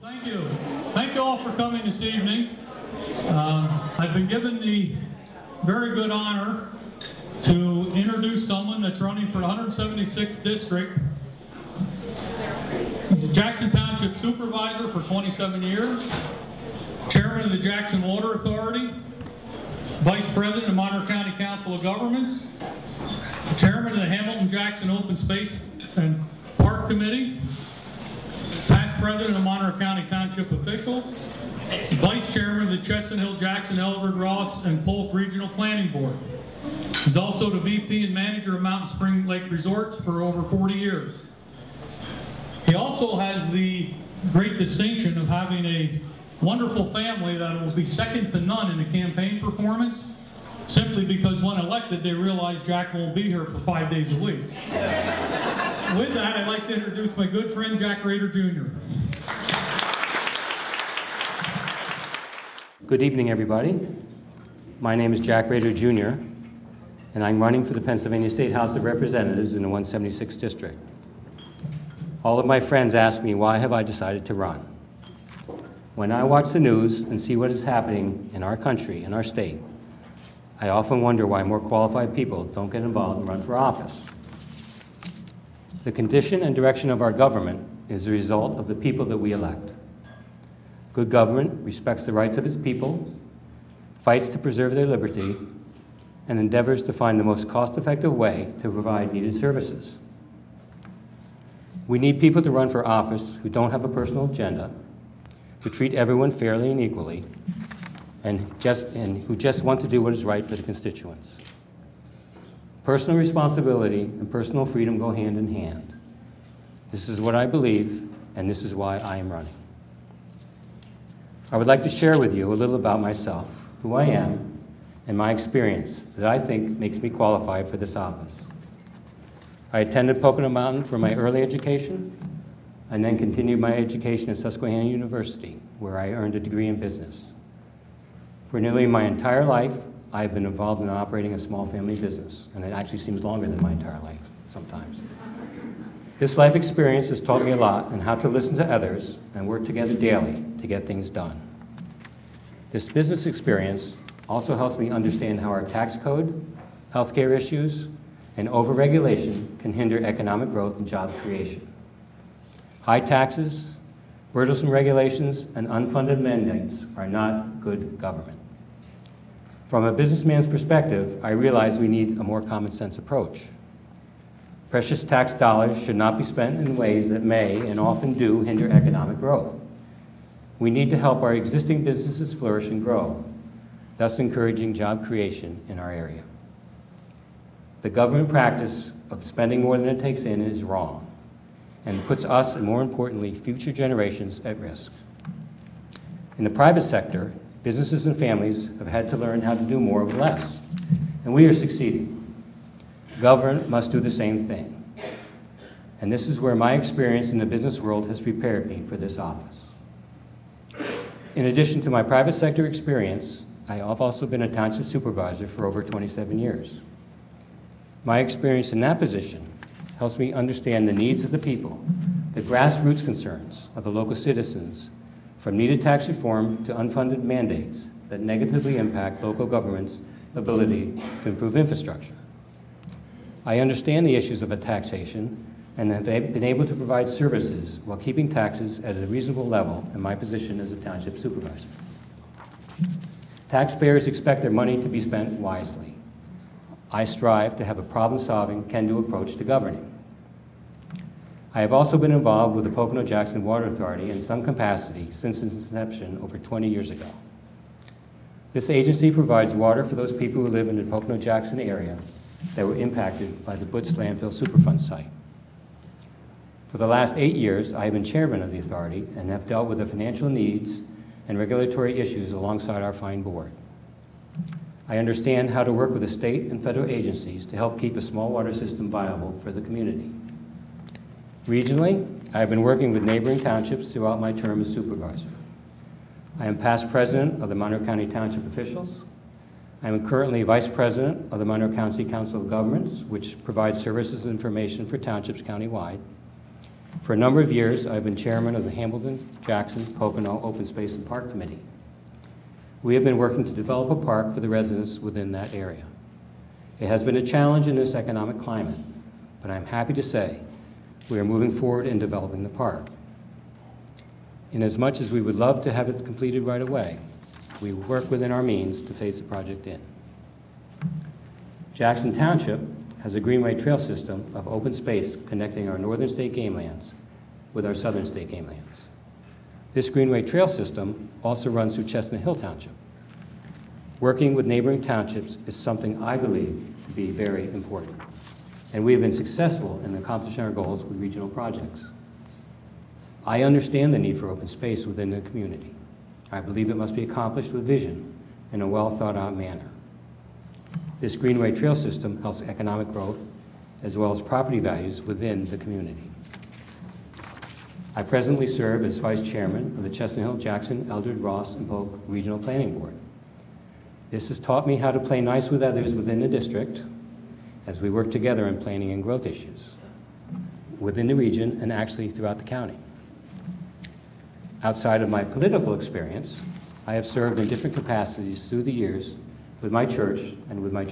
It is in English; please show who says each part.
Speaker 1: Thank you. Thank you all for coming this evening. Um, I've been given the very good honor to introduce someone that's running for 176th district. He's a Jackson Township Supervisor for 27 years, Chairman of the Jackson Water Authority, Vice President of Monroe County Council of Governments, Chairman of the Hamilton-Jackson Open Space and Park Committee, president of Monroe County Township Officials, vice chairman of the Chestnut Hill, Jackson, Eldred, Ross, and Polk Regional Planning Board. He's also the VP and manager of Mountain Spring Lake Resorts for over 40 years. He also has the great distinction of having a wonderful family that will be second to none in the campaign performance, simply because when elected, they realize Jack won't be here for five days a week. With that, I'd like to introduce my good friend Jack Rader Jr.
Speaker 2: Good evening, everybody. My name is Jack Rader Jr., and I'm running for the Pennsylvania State House of Representatives in the 176th District. All of my friends ask me, why have I decided to run? When I watch the news and see what is happening in our country, in our state, I often wonder why more qualified people don't get involved and run for office. The condition and direction of our government is the result of the people that we elect. Good government respects the rights of its people, fights to preserve their liberty, and endeavors to find the most cost-effective way to provide needed services. We need people to run for office who don't have a personal agenda, who treat everyone fairly and equally, and, just, and who just want to do what is right for the constituents. Personal responsibility and personal freedom go hand in hand. This is what I believe, and this is why I am running. I would like to share with you a little about myself, who I am, and my experience that I think makes me qualified for this office. I attended Pocono Mountain for my early education, and then continued my education at Susquehanna University, where I earned a degree in business. For nearly my entire life, I have been involved in operating a small family business, and it actually seems longer than my entire life sometimes. This life experience has taught me a lot on how to listen to others and work together daily to get things done. This business experience also helps me understand how our tax code, healthcare issues, and overregulation can hinder economic growth and job creation. High taxes, burdensome regulations, and unfunded mandates are not good government. From a businessman's perspective, I realize we need a more common sense approach. Precious tax dollars should not be spent in ways that may, and often do, hinder economic growth. We need to help our existing businesses flourish and grow, thus encouraging job creation in our area. The government practice of spending more than it takes in is wrong and puts us, and more importantly, future generations at risk. In the private sector, businesses and families have had to learn how to do more with less, and we are succeeding. Government must do the same thing. And this is where my experience in the business world has prepared me for this office. In addition to my private sector experience, I have also been a township supervisor for over 27 years. My experience in that position helps me understand the needs of the people, the grassroots concerns of the local citizens, from needed tax reform to unfunded mandates that negatively impact local government's ability to improve infrastructure. I understand the issues of a taxation and have been able to provide services while keeping taxes at a reasonable level in my position as a township supervisor. Taxpayers expect their money to be spent wisely. I strive to have a problem-solving, can-do approach to governing. I have also been involved with the Pocono-Jackson Water Authority in some capacity since its inception over 20 years ago. This agency provides water for those people who live in the Pocono-Jackson area that were impacted by the Butz landfill Superfund site. For the last eight years, I have been chairman of the authority and have dealt with the financial needs and regulatory issues alongside our fine board. I understand how to work with the state and federal agencies to help keep a small water system viable for the community. Regionally, I have been working with neighboring townships throughout my term as supervisor. I am past president of the Monroe County Township Officials. I am currently vice president of the Monroe County Council of Governments, which provides services and information for townships countywide. For a number of years, I've been chairman of the Hamilton, Jackson, Pocono Open Space and Park Committee. We have been working to develop a park for the residents within that area. It has been a challenge in this economic climate, but I'm happy to say we are moving forward in developing the park. Inasmuch as much as we would love to have it completed right away, we work within our means to phase the project in. Jackson Township has a greenway trail system of open space connecting our northern state game lands with our southern state game lands. This greenway trail system also runs through Chestnut Hill Township. Working with neighboring townships is something I believe to be very important, and we have been successful in accomplishing our goals with regional projects. I understand the need for open space within the community. I believe it must be accomplished with vision in a well-thought-out manner. This Greenway Trail system helps economic growth as well as property values within the community. I presently serve as Vice Chairman of the Chestnut Hill, Jackson, Eldred, Ross, and Polk Regional Planning Board. This has taught me how to play nice with others within the district as we work together on planning and growth issues within the region and actually throughout the county. Outside of my political experience, I have served in different capacities through the years with my church and with my church.